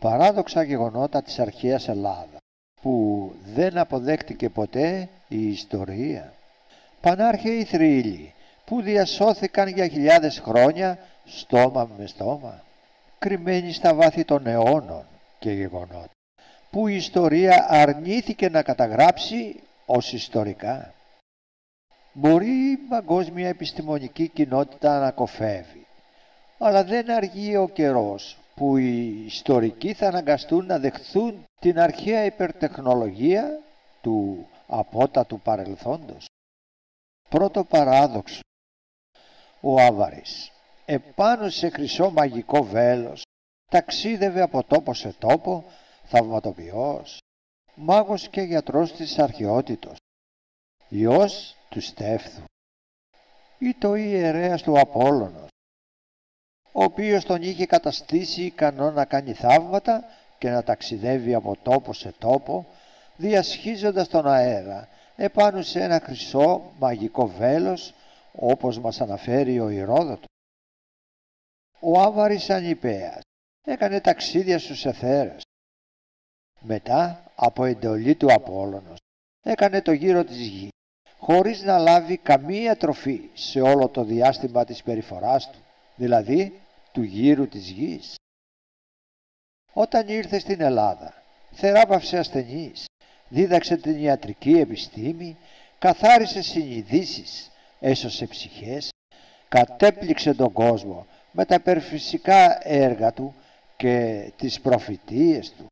παράδοξα γεγονότα της αρχαίας Ελλάδας που δεν αποδέχτηκε ποτέ η ιστορία. Πανάρχαιοι θρύλοι που διασώθηκαν για χιλιάδες χρόνια στόμα με στόμα, κρυμμένοι στα βάθη των αιώνων και γεγονότων, που η ιστορία αρνήθηκε να καταγράψει ως ιστορικά. Μπορεί η παγκόσμια επιστημονική κοινότητα να κοφεύει, αλλά δεν αργεί ο καιρός που οι ιστορικοί θα αναγκαστούν να δεχθούν την αρχαία υπερτεχνολογία του απότατου παρελθόντος. Πρώτο παράδοξο. Ο Άβαρης επάνω σε χρυσό μαγικό βέλος ταξίδευε από τόπο σε τόπο θαυματοποιός, μάγος και γιατρός της αρχαιότητος, ιός του Στέφθου ή το ιερέας του Απόλλωνος, ο οποίος τον είχε καταστήσει ικανό να κάνει θαύματα και να ταξιδεύει από τόπο σε τόπο, διασχίζοντας τον αέρα επάνω σε ένα χρυσό μαγικό βέλος, όπως μας αναφέρει ο Ηρόδοτος. Ο Άβαρης Ανιπέας έκανε ταξίδια στους εθέρες. Μετά, από εντολή του Απόλλωνος, έκανε το γύρο της γης, χωρίς να λάβει καμία τροφή σε όλο το διάστημα της περιφοράς του, δηλαδή του γύρου της γης. Όταν ήρθε στην Ελλάδα, θεράπευσε ασθενείς, δίδαξε την ιατρική επιστήμη, καθάρισε συνειδήσεις, έσωσε ψυχές, κατέπληξε τον κόσμο με τα υπερφυσικά έργα του και τις προφητείες του.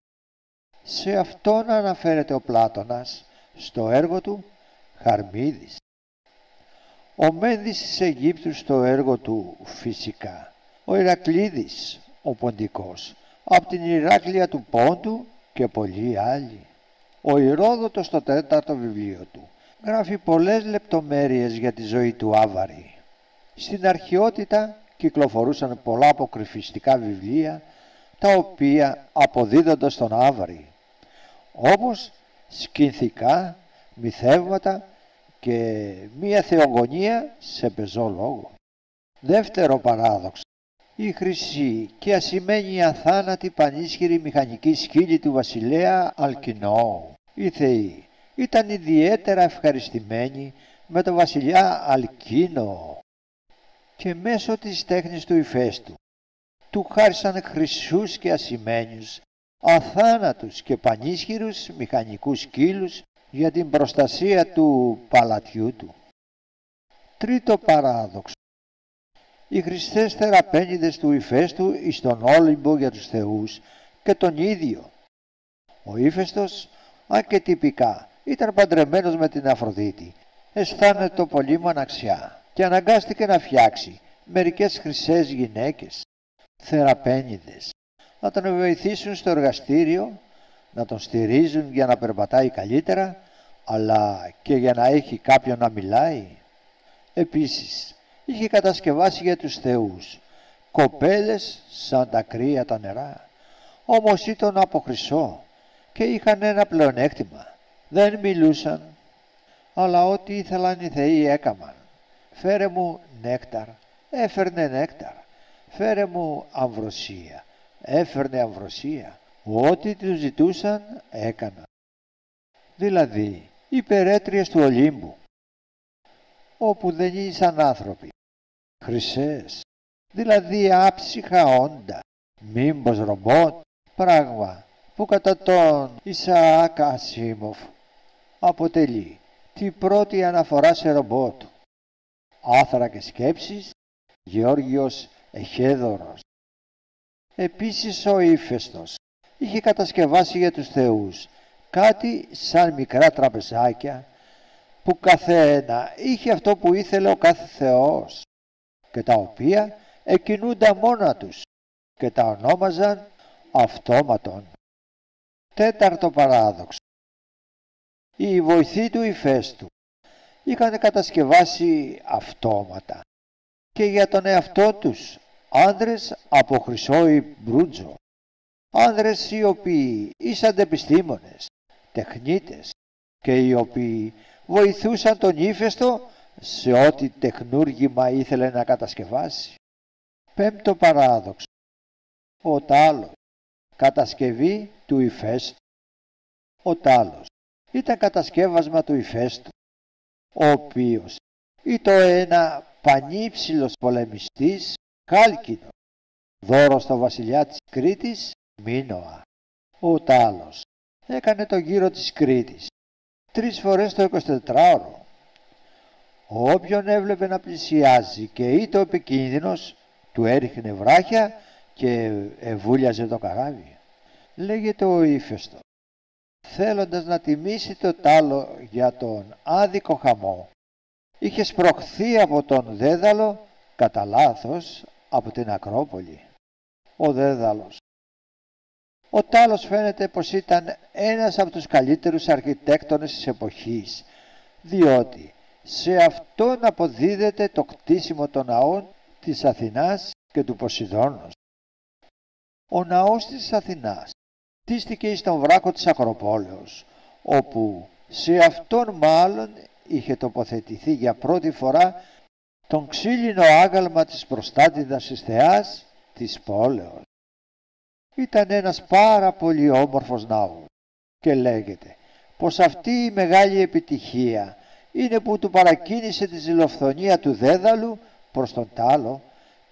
Σε αυτόν αναφέρεται ο Πλάτωνας στο έργο του Χαρμίδης. Ο Μένδης της Αιγύπτου στο έργο του φυσικά. Ο Ηρακλήδης, ο Ποντικός, από την Ηράκλεια του Πόντου και πολλοί άλλοι. Ο Ηρόδοτος στο τέταρτο βιβλίο του γράφει πολλές λεπτομέρειες για τη ζωή του Άβαρη. Στην αρχαιότητα κυκλοφορούσαν πολλά αποκρυφιστικά βιβλία τα οποία αποδίδονται στον Άβαρη όπως σκηνθικά, μυθεύματα και μία θεογονία σε πεζό λόγο. Δεύτερο παράδοξο. Η χρυσή και ασημένη αθάνατη πανίσχυρη μηχανική σκύλη του βασιλέα Αλκινόου. Οι θεοί ήταν ιδιαίτερα ευχαριστημένοι με τον βασιλιά Αλκίνο και μέσω της τέχνης του ηφαίστου του χάρισαν χρυσούς και ασημένιους αθάνατους και πανίσχυρους μηχανικούς σκύλους για την προστασία του παλατιού του. Τρίτο παράδοξο. Οι χρηστές θεραπένιδες του ηφαίστου εις τον Όλυμπο για τους θεούς και τον ίδιο. Ο ύφεστος, αν και τυπικά, ήταν παντρεμένος με την Αφροδίτη. Αισθάνεται πολύ μοναξιά και αναγκάστηκε να φτιάξει μερικές χρυσές γυναίκες, θεραπένιδες, να τον βοηθήσουν στο εργαστήριο, να τον στηρίζουν για να περπατάει καλύτερα, αλλά και για να έχει κάποιον να μιλάει. Επίσης, είχε κατασκευάσει για τους θεούς κοπέλες σαν τα κρύα τα νερά, όμως ήταν από χρυσό και είχαν ένα πλεονέκτημα. Δεν μιλούσαν, αλλά ό,τι ήθελαν οι θεοί έκαμαν. Φέρε μου νέκταρ, έφερνε νέκταρ. Φέρε μου αμβροσία, έφερνε αμβροσία. Ό,τι τους ζητούσαν έκανα. Δηλαδή, οι περέτριες του Ολύμπου, όπου δεν ήσαν άνθρωποι, χρυσές, δηλαδή άψυχα όντα, μήμπως ρομπότ, πράγμα που κατά τον Ισαάκ Ασίμοφ αποτελεί την πρώτη αναφορά σε ρομπότ. Άθρα και σκέψεις, Γεώργιος Εχέδωρος. Επίσης ο ύφεστος είχε κατασκευάσει για τους θεούς κάτι σαν μικρά τραπεζάκια που καθένα είχε αυτό που ήθελε ο κάθε θεός και τα οποία εκκινούνταν μόνα τους και τα ονόμαζαν αυτόματον. Τέταρτο παράδοξο. Οι βοηθοί του ηφαίστου είχαν κατασκευάσει αυτόματα και για τον εαυτό τους άνδρες από χρυσό ή μπρούτζο, άνδρες οι οποίοι ήσαν επιστήμονες, τεχνίτες και οι οποίοι βοηθούσαν τον ύφεστο σε ό,τι τεχνούργημα ήθελε να κατασκευάσει. Πέμπτο παράδοξο. Ο τάλος κατασκευή του ηφαίστου. Ο τάλος ήταν κατασκεύασμα του ηφαίστου, ο οποίος ήταν ένα πανύψηλος πολεμιστής κάλκινος, δώρος στο βασιλιά της Κρήτης Μίνωα. Ο τάλος έκανε το γύρο της Κρήτης τρεις φορές το 24ωρο. Όποιον έβλεπε να πλησιάζει και είτε ο επικίνδυνος του έριχνε βράχια και ευούλιαζε το καράβι. Λέγεται ο ύφεστο. Θέλοντας να τιμήσει το τάλο για τον άδικο χαμό, είχε σπροχθεί από τον Δέδαλο κατά λάθος από την Ακρόπολη. Ο Δέδαλος. Ο Τάλος φαίνεται πως ήταν ένας από τους καλύτερους αρχιτέκτονες της εποχής, διότι σε αυτόν αποδίδεται το κτίσιμο των ναών της Αθηνάς και του Ποσειδώνος. Ο ναός της Αθηνάς τίστηκε στον βράχο της Ακροπόλεως, όπου σε αυτόν μάλλον είχε τοποθετηθεί για πρώτη φορά τον ξύλινο άγαλμα της προστάτηδας της θεάς της πόλεως. Ήταν ένας πάρα πολύ όμορφος ναός και λέγεται πως αυτή η μεγάλη επιτυχία είναι που του παρακίνησε τη ζηλοφθονία του Δέδαλου προς τον Τάλο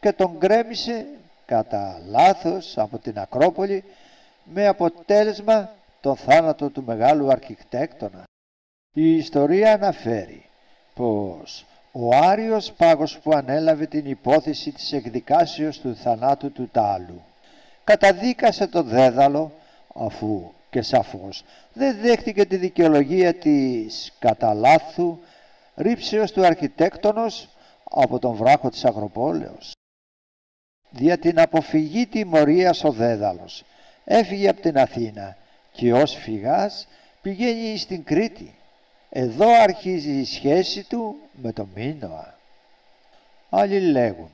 και τον γκρέμισε κατά λάθος από την Ακρόπολη με αποτέλεσμα τον θάνατο του μεγάλου αρχιτέκτονα. Η ιστορία αναφέρει πως ο Άριος Πάγος που ανέλαβε την υπόθεση της εκδικάσεως του θανάτου του Τάλου καταδίκασε τον Δέδαλο αφού και σαφώς δεν δέχτηκε τη δικαιολογία της κατά λάθου ρίψεως του αρχιτέκτονος από τον βράχο της Αγροπόλεως. Δια την αποφυγή τιμωρίας ο Δέδαλος έφυγε από την Αθήνα και ως φυγάς πηγαίνει στην Κρήτη. Εδώ αρχίζει η σχέση του με το Μίνωα. Άλλοι λέγουν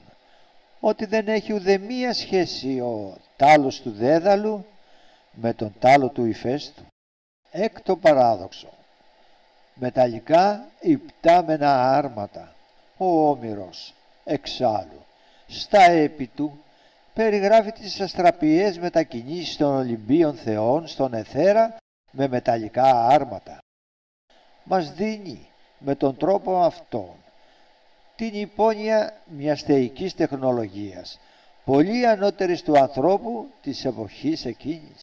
ότι δεν έχει ουδεμία σχέση ο τάλος του Δέδαλου με τον τάλο του Ιφέστου. Έκτο παράδοξο. Μεταλλικά υπτάμενα άρματα. Ο Όμηρος εξάλλου στα έπι του περιγράφει τις αστραπιές μετακινήσεις των Ολυμπίων θεών στον εθέρα με μεταλλικά άρματα. Μας δίνει με τον τρόπο αυτόν την υπόνοια μιας θεϊκής τεχνολογίας, πολύ ανώτερης του ανθρώπου της εποχής εκείνης.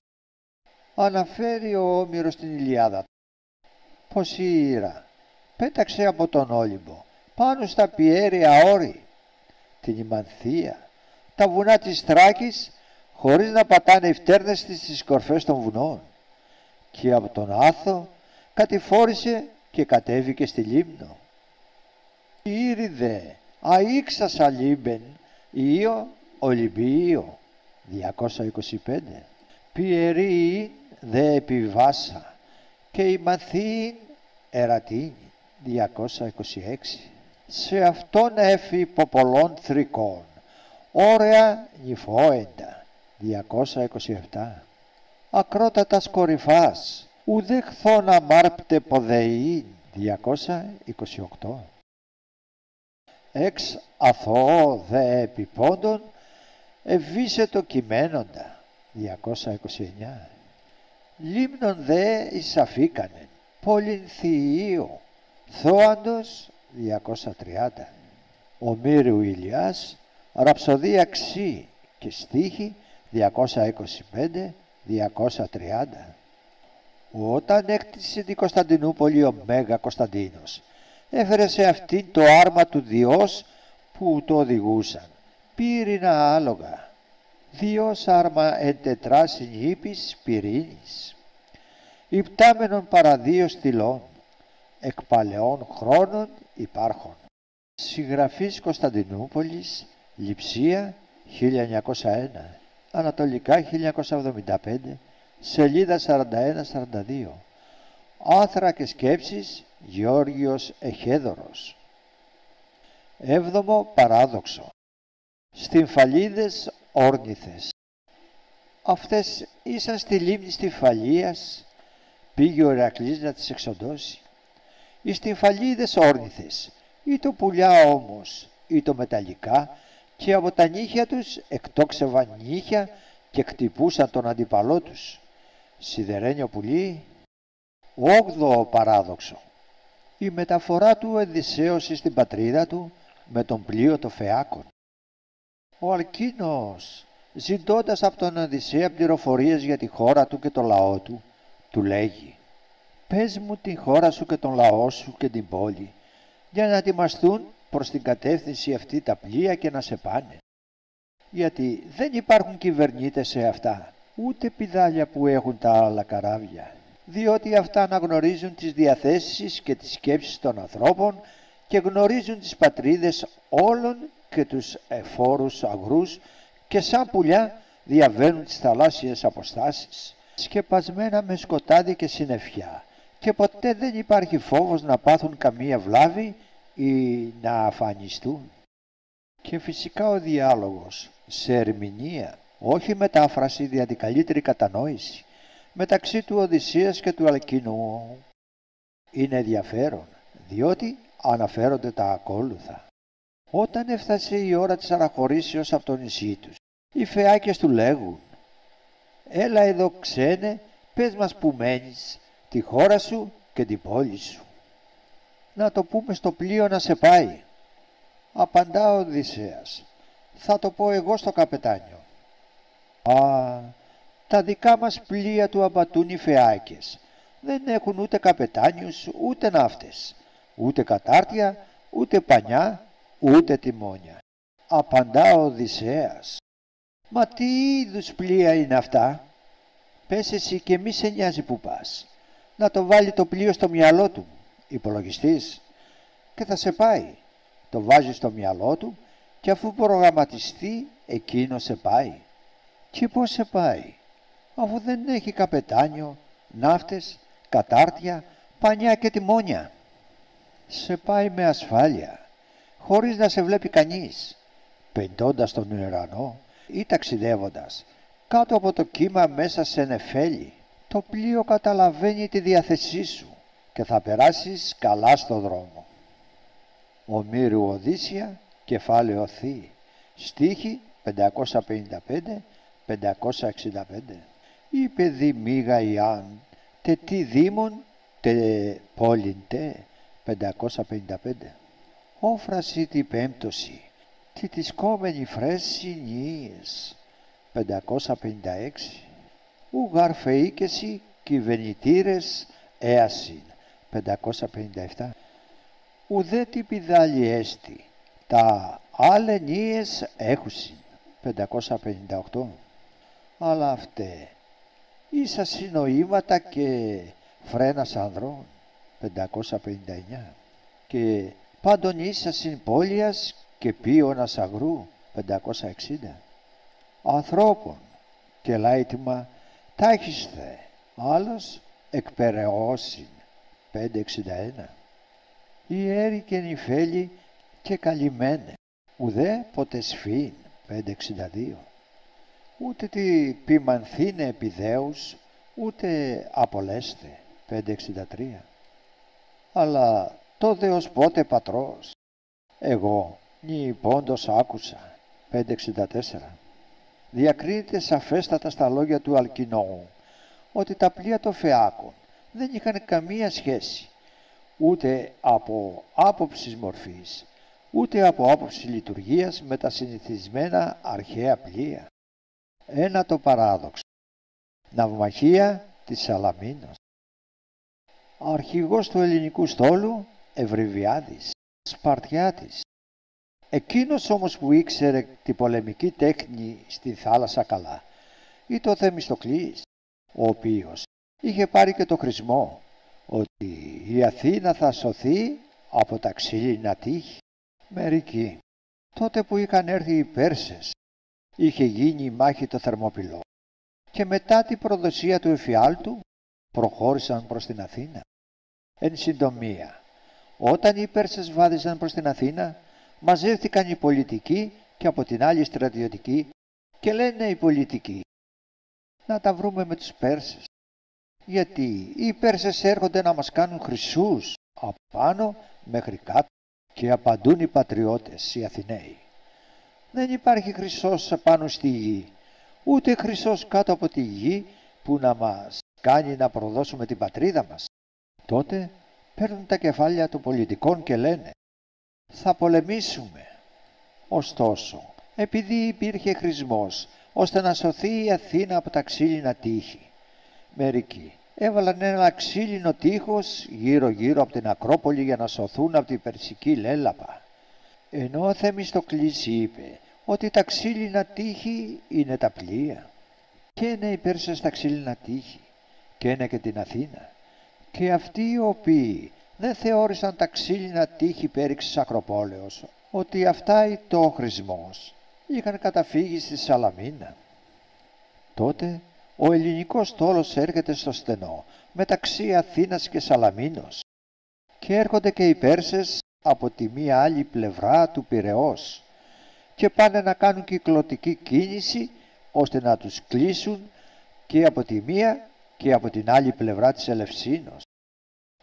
Αναφέρει ο Όμηρος στην Ηλιάδα πως η Ήρα πέταξε από τον Όλυμπο πάνω στα πιέρια όρη, την Ημανθία, τα βουνά της Θράκης χωρίς να πατάνε οι φτέρνες της στις κορφές των βουνών και από τον Άθο κατηφόρησε και κατέβηκε στη Λίμνο. Ήριδε αήξασα λίμπεν Ήο Ολυμπίο 225 Πιερή δε επιβάσα. Και η μαθήν ερατίνη 226 σε αυτόν έφη πολλών θρικών Ωρεα νυφόεντα 227 Ακρότατας κορυφάς ουδεχθώνα μάρπτε ποδεήν 228 Εξ αθώο δε επιπόντων ευήσε το κειμένοντα 229 Λίμνον δε εισαφήκανεν πολυνθιείο θόαντος 230 Ο Μύριου Ηλιάς Ραψοδία Ξή και στίχη 225-230 Όταν έκτισε την Κωνσταντινούπολη ο Μέγα Κωνσταντίνος έφερε σε αυτήν το άρμα του Διός που το οδηγούσαν. Πύρινα άλογα. Διός άρμα εν τετρά συνήπης πυρήνης. Υπτάμενον παραδείο στυλών. Εκ παλαιών χρόνων υπάρχων. Συγγραφής Κωνσταντινούπολης Λιψία 1901 Ανατολικά 1975 Σελίδα 41-42 Άθρα και σκέψεις Γεώργιος Εχέδωρος Έβδομο παράδοξο Στυμφαλίδες όρνηθες Αυτές ήσαν στη λίμνη Στυμφαλίας Πήγε ο Ερακλής να τις εξοντώσει Οι στυμφαλίδες όρνηθες Ή το πουλιά όμως ή το μεταλλικά και από τα νύχια τους εκτόξευαν νύχια και και χτυπούσαν τον αντίπαλό τους. Σιδερένιο πουλί, όγδοο παράδοξο. Η μεταφορά του Οδυσσέως στην πατρίδα του με τον πλοίο των Φεάκων. Ο Αλκίνος, ζητώντας από τον Οδυσσέα πληροφορίες για τη χώρα του και το λαό του, του λέγει «Πες μου την χώρα σου και τον λαό σου και την πόλη, για να ετοιμαστούν προς την κατεύθυνση αυτή τα πλοία και να σε πάνε. Γιατί δεν υπάρχουν κυβερνήτες σε αυτά, ούτε πιδάλια που έχουν τα άλλα καράβια, διότι αυτά αναγνωρίζουν τις διαθέσεις και τις σκέψεις των ανθρώπων και γνωρίζουν τις πατρίδες όλων και τους εφόρους αγρούς και σαν πουλιά διαβαίνουν τις θαλάσσιες αποστάσεις, σκεπασμένα με σκοτάδι και συννεφιά και ποτέ δεν υπάρχει φόβος να πάθουν καμία βλάβη ή να αφανιστούν. Και φυσικά ο διάλογος σε ερμηνεία, όχι μετάφραση για την καλύτερη κατανόηση, μεταξύ του Οδυσσίας και του Αλκίνου είναι ενδιαφέρον, διότι αναφέρονται τα ακόλουθα. Όταν έφτασε η ώρα της αναχωρήσεως από το νησί τους, οι φεάκες του λέγουν «Έλα εδώ ξένε, πες μας που μένεις, τη χώρα σου και την πόλη σου. Να το πούμε στο πλοίο να σε πάει». Απαντά ο Οδυσσέας «Θα το πω εγώ στο καπετάνιο». «Α, τα δικά μας πλοία του απατούν οι φεάκες. Δεν έχουν ούτε καπετάνιους ούτε ναύτες, ούτε κατάρτια, ούτε πανιά, ούτε τιμόνια. Απαντά ο Οδυσσέας. Μα τι είδους πλοία είναι αυτά; Πες εσύ και μη σε νοιάζει που πας. Να το βάλει το πλοίο στο μυαλό του, υπολογιστής, και θα σε πάει. Το βάζει στο μυαλό του και αφού προγραμματιστεί εκείνο σε πάει. Και πώς σε πάει, αφού δεν έχει καπετάνιο, ναύτες, κατάρτια, πανιά και τιμόνια. Σε πάει με ασφάλεια χωρίς να σε βλέπει κανείς, πεντώντας τον ουρανό ή ταξιδεύοντας κάτω από το κύμα μέσα σε νεφέλη. Το πλοίο καταλαβαίνει τη διάθεσή σου και θα περάσεις καλά στο δρόμο. Ο Μύρου Οδύσσια, κεφάλαιο Θή, στίχη 555-565. Είπε δι μίγα Ιάν, τε τι δήμον, τε πόλην τε, 555 όφραση την πέμπτωση, τη της κόμενη φρέση νύες, 556, ου γαρφεΐκεση κυβερνητήρες έασιν, 557, ουδέ τι πιδάλη έστι, τα άλλε νύες έχουσιν, 558, αλλά αυτέ ίσα συνοήματα και φρένας ανδρών, 559, και πάντων ίσα συμπόλιας και πίωνας αγρού 560 ανθρώπων και λάιτημα τάχισθε άλλος εκπεραιώσιν 561 η έρη και νυφέλη και καλυμμένε ουδέ ποτέ σφίν 562 ούτε τη ποιμανθήνε επιδέους ούτε απολέστε 563 αλλά το Δεος πότε πατρός; Εγώ νη πόντος άκουσα. 564. Διακρίνεται σαφέστατα στα λόγια του Αλκινόου ότι τα πλοία των Φεάκων δεν είχαν καμία σχέση ούτε από άποψης μορφής ούτε από άποψης λειτουργίας με τα συνηθισμένα αρχαία πλοία. Ένα το παράδοξο. Ναυμαχία της Σαλαμίνας. Αρχηγός του ελληνικού στόλου Ευρυβιάδης, Σπαρτιάτης. Εκείνος όμως που ήξερε την πολεμική τέχνη στη θάλασσα καλά ή το Θεμιστοκλής, ο οποίος είχε πάρει και το χρησμό ότι η Αθήνα θα σωθεί από τα ξύλινα τείχη. Μερικοί, τότε που είχαν έρθει οι Πέρσες, είχε γίνει η μάχη το Θερμοπυλό και μετά την προδοσία του εφιάλτου προχώρησαν προς την Αθήνα. Εν συντομία, όταν οι Πέρσες βάδιζαν προς την Αθήνα, μαζεύτηκαν οι πολιτικοί και από την άλλη στρατιωτικοί και λένε οι πολιτικοί να τα βρούμε με τους Πέρσες. Γιατί οι Πέρσες έρχονται να μας κάνουν χρυσούς από πάνω μέχρι κάτω και απαντούν οι πατριώτες, οι Αθηναίοι. Δεν υπάρχει χρυσός πάνω στη γη, ούτε Χριστός κάτω από τη γη που να μας κάνει να προδώσουμε την πατρίδα μας. Τότε παίρνουν τα κεφάλια των πολιτικών και λένε «Θα πολεμήσουμε». Ωστόσο, επειδή υπήρχε χρησμός ώστε να σωθεί η Αθήνα από τα ξύλινα τείχη, μερικοί έβαλαν ένα ξύλινο τείχος γύρω γύρω από την Ακρόπολη για να σωθούν από την Περσική λέλαπα. Ενώ ο Θεμιστοκλής είπε ότι τα ξύλινα τείχη είναι τα πλοία. Και είναι οι Πέρσες τα ξύλινα τείχη και είναι και την Αθήνα. Και αυτοί οι οποίοι δεν θεώρησαν τα ξύλινα τείχη πέριξης Ακροπόλεως ότι αυτά ήταν ο χρησμός είχαν καταφύγει στη Σαλαμίνα. Τότε ο ελληνικός τόλος έρχεται στο στενό μεταξύ Αθήνας και Σαλαμίνος και έρχονται και οι Πέρσες από τη μία άλλη πλευρά του Πυραιός και πάνε να κάνουν κυκλωτική κίνηση ώστε να τους κλείσουν και από τη μία και από την άλλη πλευρά της Ελευσίνος.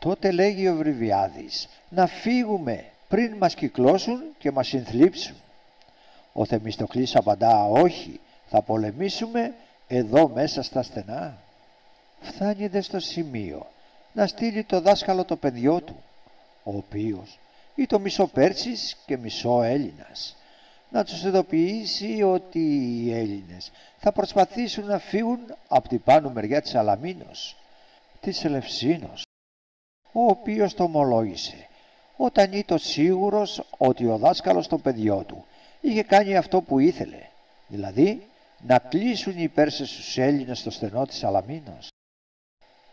Τότε λέγει ο Βρυβιάδης να φύγουμε πριν μας κυκλώσουν και μας συνθλίψουν. Ο Θεμιστοκλής απαντά όχι, θα πολεμήσουμε εδώ μέσα στα στενά. Φτάνει στο σημείο να στείλει το δάσκαλο το παιδιό του, ο οποίος ή το μισό Πέρσης και μισό Έλληνας, να τους ειδοποιήσει ότι οι Έλληνες θα προσπαθήσουν να φύγουν από την πάνω μεριά της Αλαμίνος, της Ελευσίνος, ο οποίος το ομολόγησε όταν ήταν σίγουρος ότι ο δάσκαλος το παιδιό του είχε κάνει αυτό που ήθελε, δηλαδή να κλείσουν οι Πέρσες στους Έλληνες στο στενό της Αλαμίνος.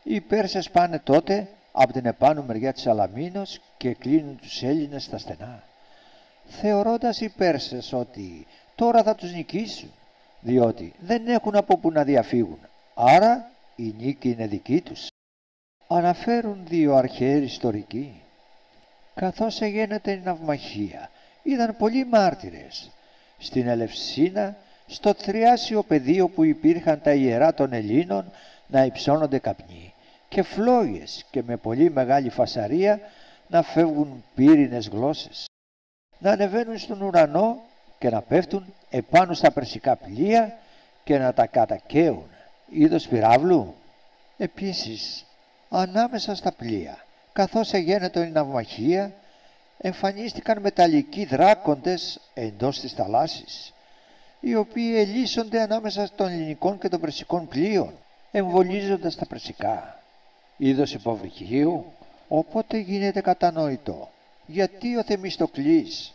Οι Πέρσες πάνε τότε από την επάνω μεριά της Αλαμίνος και κλείνουν τους Έλληνες στα στενά, θεωρώντας οι Πέρσες ότι τώρα θα τους νικήσουν, διότι δεν έχουν από που να διαφύγουν, άρα η νίκη είναι δική τους. Αναφέρουν δύο αρχαίοι ιστορικοί. Καθώς εγένεται η ναυμαχία, είδαν πολλοί μάρτυρες. Στην Ελευσίνα, στο θριάσιο πεδίο που υπήρχαν τα ιερά των Ελλήνων να υψώνονται καπνοί και φλόγες και με πολύ μεγάλη φασαρία να φεύγουν πύρινες γλώσσες. Να ανεβαίνουν στον ουρανό και να πέφτουν επάνω στα περσικά πλοία και να τα κατακαίουν. Είδος πυράβλου; Επίσης, ανάμεσα στα πλοία, καθώς εγένετο η ναυμαχία, εμφανίστηκαν μεταλλικοί δράκοντες εντός της θαλάσσης, οι οποίοι ελίσσονται ανάμεσα των ελληνικών και των περσικών πλοίων, εμβολίζοντας τα περσικά. Είδος υποβρυχίου, οπότε γίνεται κατανοητό γιατί ο Θεμιστοκλής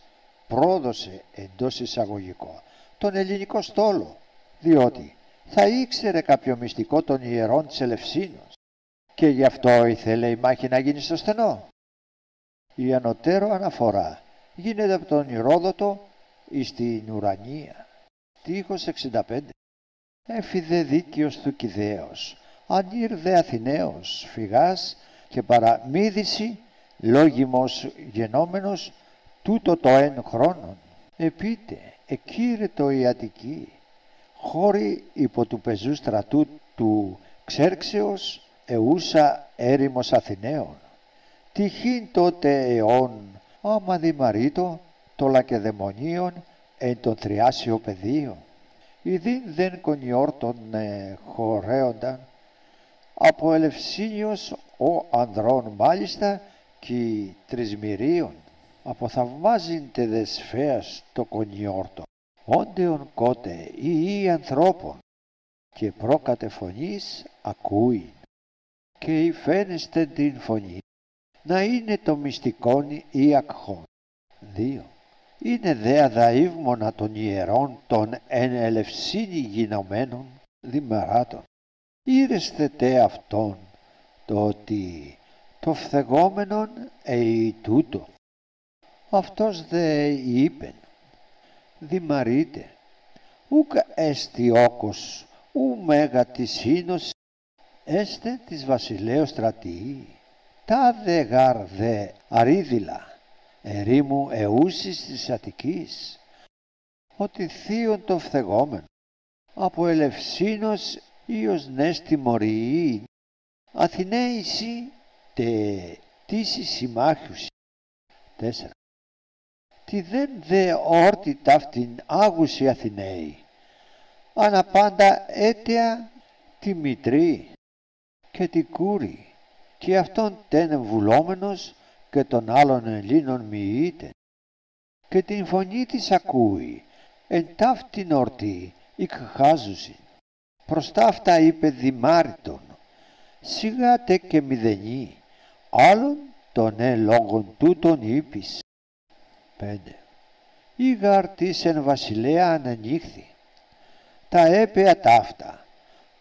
πρόδωσε εντός εισαγωγικό τον ελληνικό στόλο, διότι θα ήξερε κάποιο μυστικό των ιερών της Ελευσίνος και γι' αυτό ήθελε η μάχη να γίνει στο στενό. Η ανωτέρω αναφορά γίνεται από τον Ηρόδοτο εις την ουρανία. Τύχος 65. Έφιδε δίκαιος του Κιδαίος, ανήρ δε Αθηναίος, φυγάς και παραμύδηση λόγιμος γενόμενος τούτο το εν χρόνων. Επίτε, εκείρετο η Αττική, χώρη υπό του πεζού στρατού του Ξέρξεως, εούσα έρημος Αθηναίων τυχήν τότε αιών, άμα δημαρίτο, το λακεδαιμονίων εν τον θριάσιο πεδίο. Ιδίν δεν κονιόρτων ε, χορέονταν, από Ελευσίνιος ο ανδρών μάλιστα και τρισμυρίων, από θαυμάζειν τε δεσφαίας το κονιόρτο, όντεον κότε ή ή ανθρώπων, και πρόκατε φωνής ακούει, και υφαίνεστε την φωνή να είναι το μυστικόν ή ακχόν. 2. Είναι δε αδαΐβμονα των ιερών των εν ελευσίνη γινωμένων δημεράτων. Ήρεστε τε αυτόν το ότι το φθεγόμενον εϊ τούτο. Αυτός δε είπεν δημαρείτε ουκ έστι όκος ου μέγα της ίνος έστε της βασιλέως στρατιή τα δε γαρ δε αρίδηλα ερήμου εούσης της Αττικής ότι θείον το φθεγόμενο από ελευσίνος ίος νέστη μοριή Αθηναίησι τε τίση συμμάχιουσι τέσσερα. Τι δεν δε όρτι ταύτην άγουσι Αθηναίοι. Αναπάντα αίτια τη μητρή και τη κούρη και αυτόν τέν βουλόμενος και των άλλων Ελλήνων μοιείται και την φωνή της ακούει εν ταύτην ορτή εκχάζουσιν προς ταύτα είπε δημάριτον σιγάτε και μηδενή άλλον τον ε λόγον τούτον είπεις. 5. Η γαρτής εν βασιλέα ανανύχθη. Τα έπαια ταύτα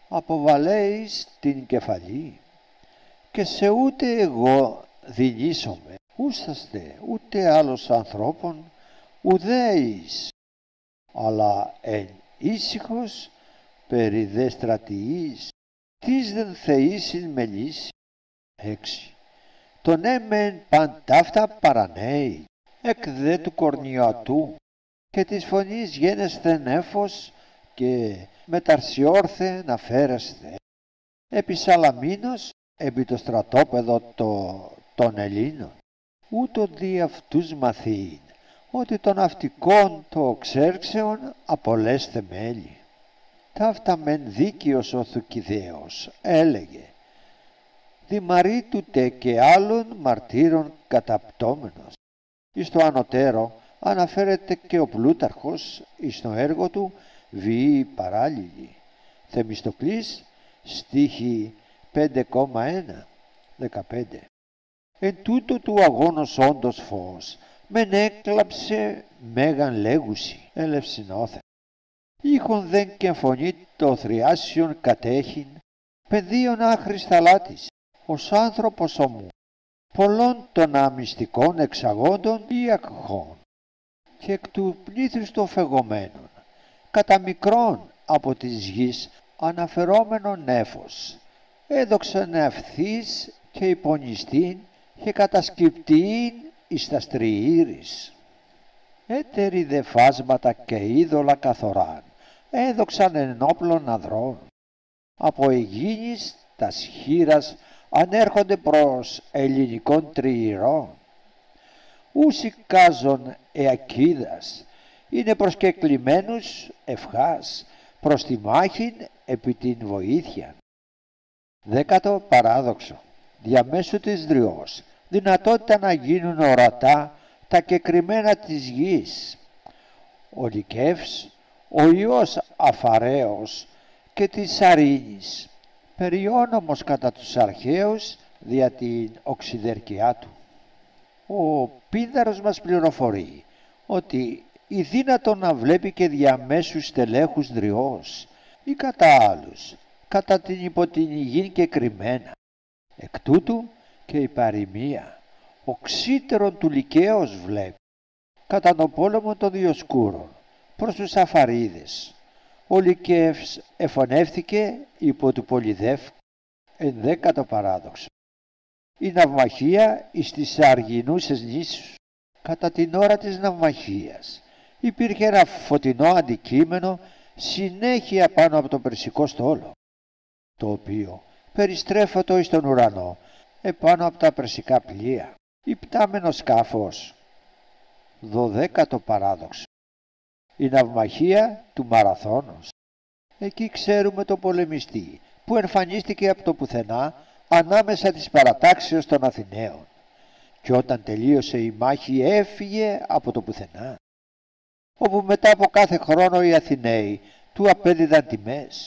αποβαλέεις την κεφαλή και σε ούτε εγώ δινήσομαι ούσταστε ούτε άλλος ανθρώπων ουδέης αλλά εν ήσυχος περί δε στρατιής τις δεν θεήσιν με λύση. 6 τον έμεν παντάφτα παρανέει, εκ δε του κορνιατού και της φωνής γένεσθε νέφος και μεταρσιόρθε να φέρεσθε. Επί Σαλαμίνος, επί το στρατόπεδο το, των Ελλήνων, ούτω δι' αυτούς μαθήν, ότι των αυτικών το ξέρξεων απολέστε μέλη. Ταύτα μεν δίκαιος ο Θουκιδαίος, έλεγε, δημαρίτουτε και άλλων μαρτύρων καταπτώμενος. Εις το ανωτέρω αναφέρεται και ο Πλούταρχος εις το έργο του «Βιή παράλληλη». Θεμιστοκλής, στίχη 5,1, 15. Εν τούτο του αγώνος όντως φως, μεν έκλαψε μέγαν λέγουση, ελευσινόθε. Ήχον δεν και φωνή το θριάσιον κατέχειν, πεδίων άχρηστα λάτης, ως άνθρωπος ομού, πολλών των αμυστικών εξαγόντων ή ακχών και εκ του πλήθους των φεγωμένων, κατά μικρόν από της γης αναφερόμενον νέφος, έδοξαν ευθύς και υπονιστήν και κατασκυπτήν εις τας στριήρης. Έτεροι δε φάσματα και είδωλα καθοράν, έδοξαν ενόπλων αδρών, από εγίνης τας σχήρας ανέρχονται προς ελληνικών τριηρών. Ούσι κάζον εακίδας, είναι προσκεκλημένους ευχάς προς τη μάχη επί την βοήθεια. Δέκατο παράδοξο. Διαμέσου της δριός, δυνατότητα να γίνουν ορατά τα κεκριμένα της γης. Ο Λικεύς, ο Υιός Αφαρέος και της Αρήνης, περιόνομος κατά τους αρχαίους δια την οξυδερκιά του. Ο Πίνδαρος μας πληροφορεί ότι η δύνατο να βλέπει και διαμέσους τελέχους δριός ή κατά άλλους, κατά την υπό την υγιήν και κρυμμένα. Εκ τούτου και η παροιμία, οξύτερον του Λυκαίος βλέπει, κατά τον πόλεμο των Διοσκούρων, προς τους Αφαρίδες, ο Λυκεύς εφωνεύθηκε υπό του Πολυδεύ ενδέκατο παράδοξο. Η ναυμαχία εις τις αργινούσες νήσους. Κατά την ώρα της ναυμαχίας υπήρχε ένα φωτεινό αντικείμενο συνέχεια πάνω από τον περσικό στόλο, το οποίο περιστρέφωτο εις τον ουρανό επάνω από τα περσικά πλοία, υπτάμενο σκάφος. Δωδέκατο παράδοξο η ναυμαχία του Μαραθώνος. Εκεί ξέρουμε το πολεμιστή που εμφανίστηκε από το πουθενά ανάμεσα της παρατάξεως των Αθηναίων και όταν τελείωσε η μάχη έφυγε από το πουθενά όπου μετά από κάθε χρόνο οι Αθηναίοι του απέδιδαν τιμές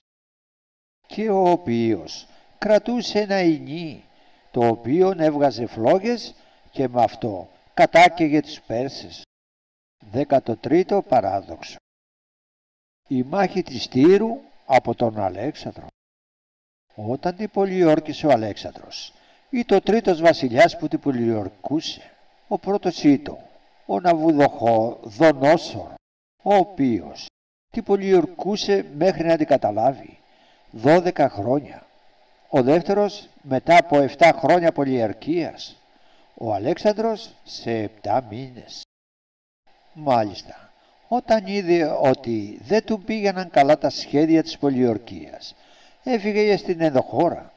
και ο οποίος κρατούσε ένα ινί το οποίο έβγαζε φλόγες και με αυτό κατάκαιγε τους Πέρσες. 13ο παράδοξο. Η μάχη της Τύρου από τον Αλέξανδρο. Όταν την πολιόρκησε ο Αλέξανδρος ή ο τρίτος βασιλιάς που την πολιορκούσε ο πρώτος ήτο ο Ναβουδοχοδονόσορ ο οποίος την πολιορκούσε μέχρι να την καταλάβει 12 χρόνια. Ο δεύτερος μετά από 7 χρόνια πολιορκίας ο Αλέξανδρος σε 7 μήνες Μάλιστα, όταν είδε ότι δεν του πήγαιναν καλά τα σχέδια της πολιορκίας, έφυγε στην ενδοχώρα,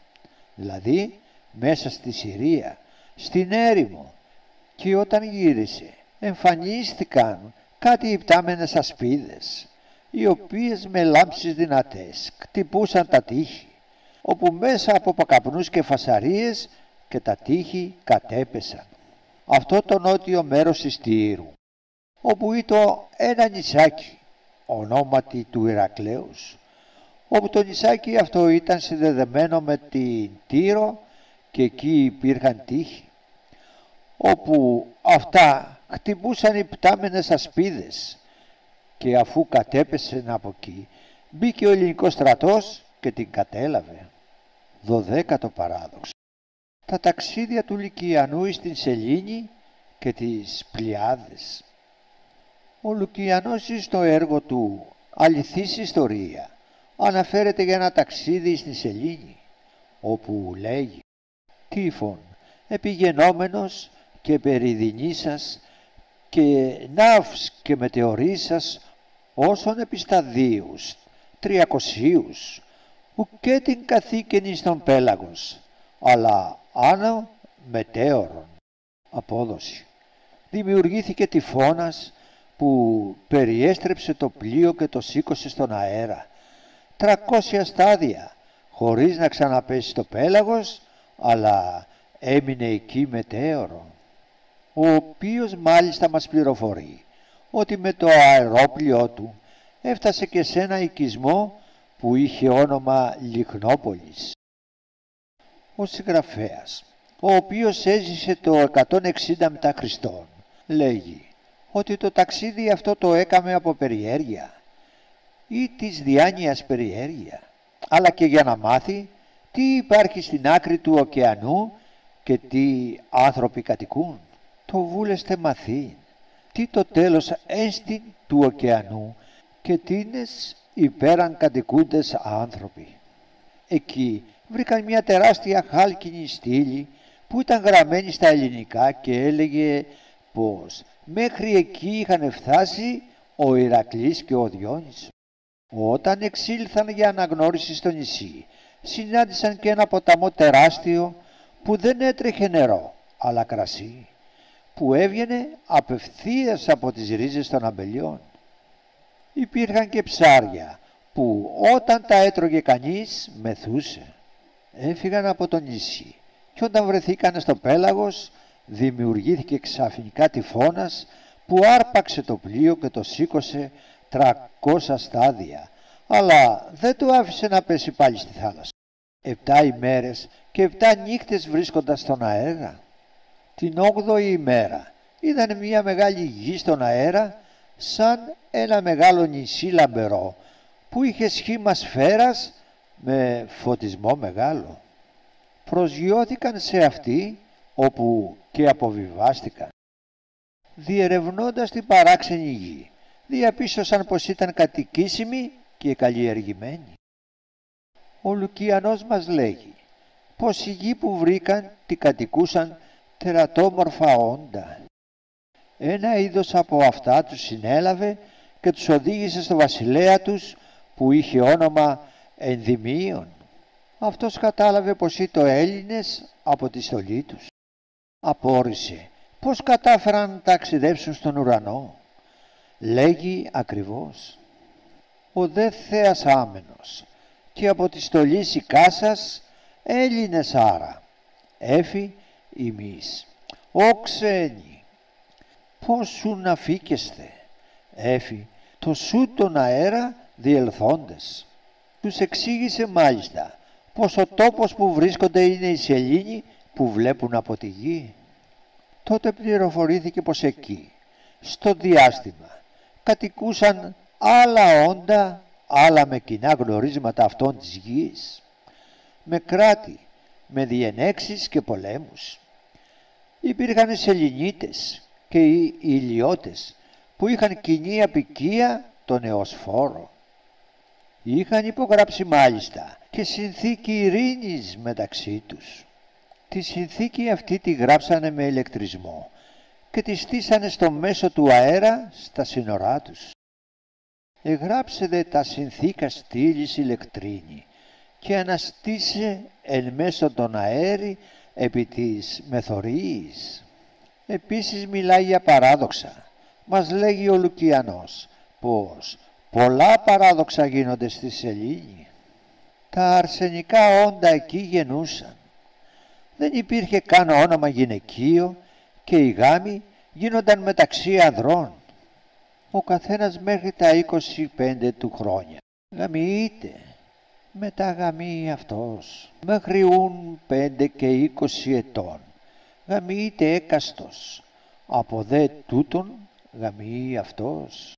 δηλαδή μέσα στη Συρία, στην έρημο και όταν γύρισε εμφανίστηκαν κάτι υπτάμενες ασπίδες. οι οποίες με λάμψεις δυνατές κτυπούσαν τα τείχη, όπου μέσα από καπνούς και φασαρίες και τα τείχη κατέπεσαν. Αυτό το νότιο μέρος της Τύρου, όπου ήταν ένα νησάκι, ονόματι του Ηρακλέους, όπου το νησάκι αυτό ήταν συνδεδεμένο με την Τύρο και εκεί υπήρχαν τείχη, όπου αυτά χτυπούσαν οι πτάμενες ασπίδες και αφού κατέπεσε από εκεί μπήκε ο ελληνικός στρατός και την κατέλαβε. Δωδέκατο παράδοξο. Τα ταξίδια του Λυκιανού στην Σελήνη και τις Πλιάδες. Ο Λουκιανός στο έργο του «Αληθής ιστορία» αναφέρεται για ένα ταξίδι στη Σελήνη όπου λέγει «Τύφων επιγενόμενος και περιδινήσας και ναύς και μετεωρήσας όσων επισταδίους, τριακοσίους, ουκέ την καθήκενη στον πέλαγος, αλλά άνω μετέωρον. Απόδοση. Δημιουργήθηκε τυφώνας που περιέστρεψε το πλοίο και το σήκωσε στον αέρα. Τρακόσια στάδια, χωρίς να ξαναπέσει στο πέλαγος, αλλά έμεινε εκεί μετέωρο. Ο οποίος μάλιστα μας πληροφορεί ότι με το αερόπλιό του έφτασε και σε ένα οικισμό που είχε όνομα Λιχνόπολης. Ο συγγραφέας, ο οποίος έζησε το 160 μετά Χριστόν, λέγει ότι το ταξίδι αυτό το έκαμε από περιέργεια ή της διάνοιας περιέργεια, αλλά και για να μάθει τι υπάρχει στην άκρη του ωκεανού και τι άνθρωποι κατοικούν. Το βούλεστε μαθήν τι το τέλος ένστιν του ωκεανού και τίνες υπέραν κατοικούντες άνθρωποι. Εκεί βρήκαν μια τεράστια χάλκινη στήλη που ήταν γραμμένη στα ελληνικά και έλεγε πως μέχρι εκεί είχαν φτάσει ο Ηρακλής και ο Διόνυσος. Όταν εξήλθαν για αναγνώριση στο νησί, συνάντησαν και ένα ποταμό τεράστιο που δεν έτρεχε νερό, αλλά κρασί που έβγαινε απευθείας από τις ρίζες των αμπελιών. Υπήρχαν και ψάρια που όταν τα έτρωγε κανείς μεθούσε. Έφυγαν από το νησί και όταν βρεθήκαν στο πέλαγος δημιουργήθηκε ξαφνικά τυφώνας που άρπαξε το πλοίο και το σήκωσε τρακόσα στάδια αλλά δεν το άφησε να πέσει πάλι στη θάλασσα. Επτά ημέρες και επτά νύχτες βρίσκοντας στον αέρα την 8η ημέρα είδαν μια μεγάλη γη στον αέρα σαν ένα μεγάλο νησί λαμπερό που είχε σχήμα σφαίρας με φωτισμό μεγάλο. Προσγειώθηκαν σε αυτή όπου και αποβιβάστηκαν. Διερευνώντας την παράξενη γη διαπίστωσαν πως ήταν κατοικήσιμη και καλλιεργημένη. Ο Λουκιανός μας λέγει πως η γη που βρήκαν την κατοικούσαν τερατόμορφα όντα. Ένα είδος από αυτά τους συνέλαβε και τους οδήγησε στο βασιλέα τους που είχε όνομα Ενδημίων. Αυτός κατάλαβε πως ήταν Έλληνες από τη στολή τους. Απόρρισε πως κατάφεραν να ταξιδέψουν στον ουρανό; Λέγει ακριβώς «Ο δε Θέας άμενος και από τη στολή Σικάσας Έλληνες άρα, έφη ημείς. «Ω ξένοι, πώς σου να φύκεστε, έφη, το σου τον αέρα διελθόντες». Τους εξήγησε μάλιστα πως ο τόπος που βρίσκονται είναι οι σελήνοι που βλέπουν από τη γη. Τότε πληροφορήθηκε πως εκεί, στο διάστημα, κατοικούσαν άλλα όντα, άλλα με κοινά γνωρίσματα αυτών της γης, με κράτη, με διενέξεις και πολέμους υπήρχαν Σεληνίτες και οι Ηλιώτες που είχαν κοινή απικία τον Εωσφόρο. Είχαν υπογράψει μάλιστα και συνθήκη ειρήνης μεταξύ τους. Τη συνθήκη αυτή τη γράψανε με ηλεκτρισμό και τη στήσανε στο μέσο του αέρα στα σύνορά τους. Εγράψετε τα συνθήκα στήλης ηλεκτρίνη και αναστήσε εν μέσω των αέρι επί της μεθορίης. Επίσης μιλάει για παράδοξα. Μας λέγει ο Λουκιανός πως πολλά παράδοξα γίνονται στη σελήνη. Τα αρσενικά όντα εκεί γεννούσαν. Δεν υπήρχε καν όνομα γυναικείο και οι γάμοι γίνονταν μεταξύ ανδρών. Ο καθένας μέχρι τα 25 του χρόνια γαμιείται. Μετά γαμεί αυτός μέχρι ούν 5 και 20 ετών. Γαμιείται έκαστος. Από δε τούτον γαμιεί αυτός.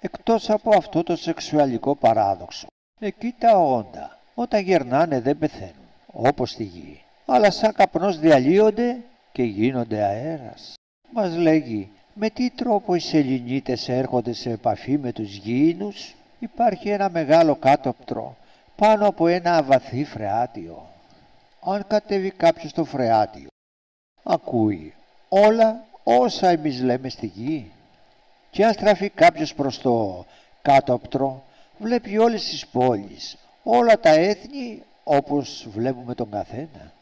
Εκτός από αυτό το σεξουαλικό παράδοξο. Εκεί τα όντα όταν γερνάνε δεν πεθαίνουν όπως στη γη. Αλλά σαν καπνός διαλύονται και γίνονται αέρας. Μας λέγει με τι τρόπο οι σεληνίτες έρχονται σε επαφή με τους γήινους; Υπάρχει ένα μεγάλο κάτωπτρο πάνω από ένα βαθύ φρεάτιο. Αν κατέβει κάποιος στο φρεάτιο, ακούει όλα όσα εμείς λέμε στη γη. Και αν στραφεί κάποιος προς το κάτωπτρο, βλέπει όλες τις πόλεις, όλα τα έθνη όπως βλέπουμε τον καθένα.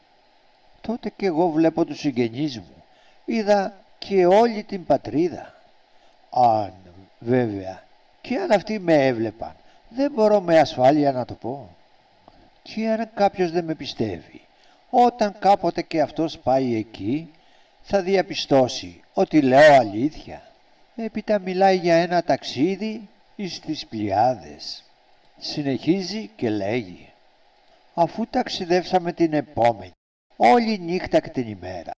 Τότε και εγώ βλέπω τους συγγενείς μου. Είδα και όλη την πατρίδα. Αν βέβαια και αν αυτοί με έβλεπαν δεν μπορώ με ασφάλεια να το πω. Και αν κάποιος δεν με πιστεύει όταν κάποτε και αυτός πάει εκεί θα διαπιστώσει ότι λέω αλήθεια. Έπειτα μιλάει για ένα ταξίδι εις τις πλιάδες. Συνεχίζει και λέγει αφού ταξιδεύσαμε την επόμενη όλη νύχτα και την ημέρα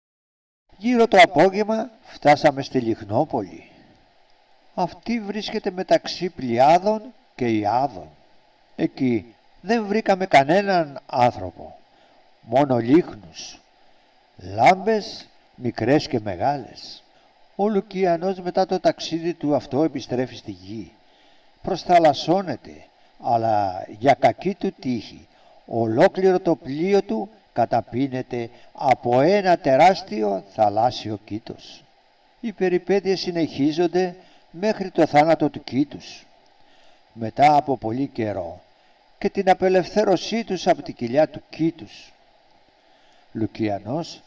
Γύρω το απόγευμα φτάσαμε στη Λιχνόπολη. Αυτή βρίσκεται μεταξύ Πλιάδων και Ιάδων. Εκεί δεν βρήκαμε κανέναν άνθρωπο, μόνο λίχνους, λάμπες μικρές και μεγάλες. Ο Λουκιανός μετά το ταξίδι του αυτό επιστρέφει στη γη. Προσταλασσώνεται, αλλά για κακή του τύχη, ολόκληρο το πλοίο του καταπίνεται από ένα τεράστιο θαλάσσιο κήτος. Οι περιπέτειες συνεχίζονται μέχρι το θάνατο του κήτους. Μετά από πολύ καιρό και την απελευθέρωσή τους από την κοιλιά του κήτους. Λουκιανός,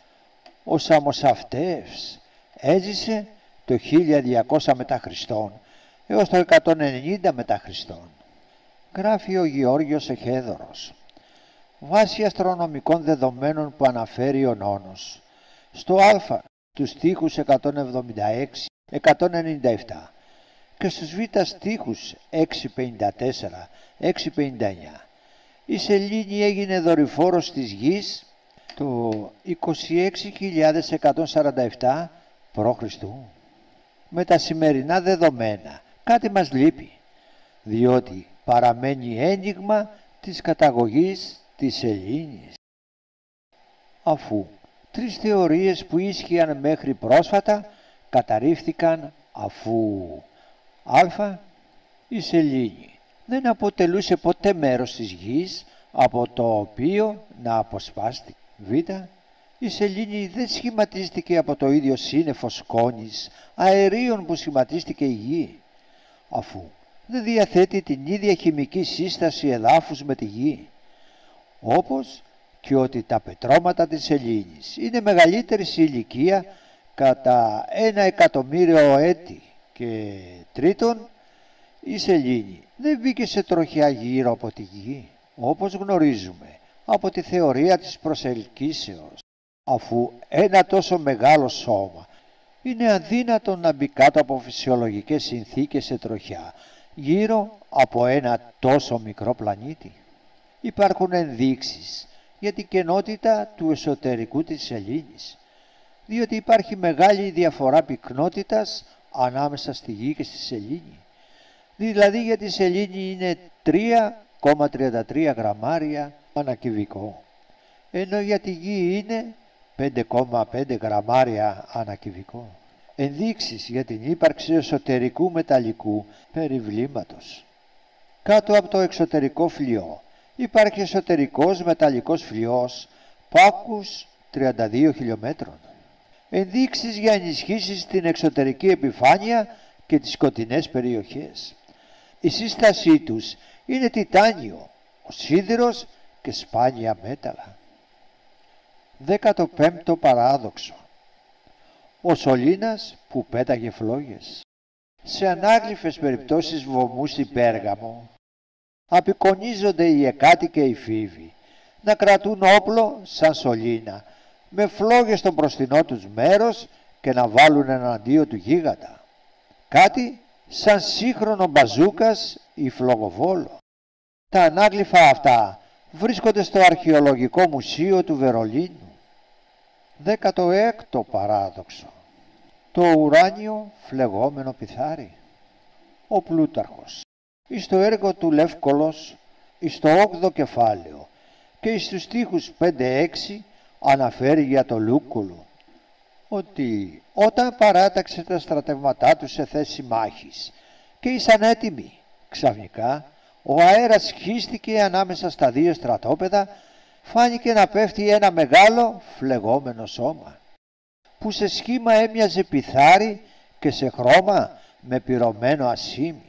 ο Σαμοσαυτεύς, έζησε το 1200 μετά Χριστόν έως το 190 μετά Χριστόν. Γράφει ο Γεώργιος Εχέδωρος βάσει αστρονομικών δεδομένων που αναφέρει ο Νόνος. Στο α του στίχους 176-197 και στους β στίχους 654-659 η σελήνη έγινε δορυφόρος της γης το 26.147 π.Χ. Με τα σημερινά δεδομένα κάτι μας λείπει διότι παραμένει ένιγμα της καταγωγής της Ελλήνης. Αφού τρεις θεωρίες που ίσχυαν μέχρι πρόσφατα καταρρίφθηκαν αφού α. η Σελήνη δεν αποτελούσε ποτέ μέρος της γης από το οποίο να αποσπάστηκε. Β. Η Σελήνη δεν σχηματίστηκε από το ίδιο σύννεφο σκόνης αερίων που σχηματίστηκε η γη αφού δεν διαθέτει την ίδια χημική σύσταση εδάφους με τη γη όπως και ότι τα πετρώματα της Ελλήνης. Είναι μεγαλύτερη σε ηλικία κατά ένα εκατομμύριο έτη. Και τρίτον η Σελήνη δεν μπήκε σε τροχιά γύρω από τη γη όπως γνωρίζουμε από τη θεωρία της προσελκύσεως αφού ένα τόσο μεγάλο σώμα είναι αδύνατο να μπει κάτω από φυσιολογικές συνθήκες σε τροχιά γύρω από ένα τόσο μικρό πλανήτη υπάρχουν ενδείξεις για την κενότητα του εσωτερικού της σελήνης, διότι υπάρχει μεγάλη διαφορά πυκνότητας ανάμεσα στη γη και στη σελήνη. Δηλαδή για τη σελήνη είναι 3,33 γραμμάρια ανακυβικό, ενώ για τη γη είναι 5,5 γραμμάρια ανακυβικό. Ενδείξεις για την ύπαρξη εσωτερικού μεταλλικού περιβλήματος. Κάτω από το εξωτερικό φλοιό υπάρχει εσωτερικός μεταλλικός φλοιός πάκους 32 χιλιόμετρων. Ενδείξεις για ενισχύσεις στην εξωτερική επιφάνεια και τις σκοτεινές περιοχές. Η σύστασή τους είναι τιτάνιο, ο σίδηρος και σπάνια μέταλλα. 15ο παράδοξο Ο σωλήνας που πέταγε φλόγες σε ανάγλυφες περιπτώσεις βωμού στην Πέργαμο απεικονίζονται οι Εκάτι και οι Φίβοι να κρατούν όπλο σαν σωλήνα με φλόγες στο μπροστινό τους μέρος και να βάλουν εναντίον του γίγαντα. Κάτι σαν σύγχρονο μπαζούκας ή φλογοβόλο. Τα ανάγλυφα αυτά βρίσκονται στο Αρχαιολογικό Μουσείο του Βερολίνου. 16ο παράδοξο. Το ουράνιο φλεγόμενο πιθάρι. Ο Πλούταρχος. Εις το έργο του Λεύκολος, εις το 8ο κεφάλαιο και εις τους στίχους 5-6 αναφέρει για το Λούκουλο ότι όταν παράταξε τα στρατεύματά του σε θέση μάχης και ήσαν έτοιμοι ξαφνικά ο αέρας σχίστηκε ανάμεσα στα δύο στρατόπεδα φάνηκε να πέφτει ένα μεγάλο φλεγόμενο σώμα που σε σχήμα έμοιαζε πιθάρι και σε χρώμα με πυρωμένο ασίμι.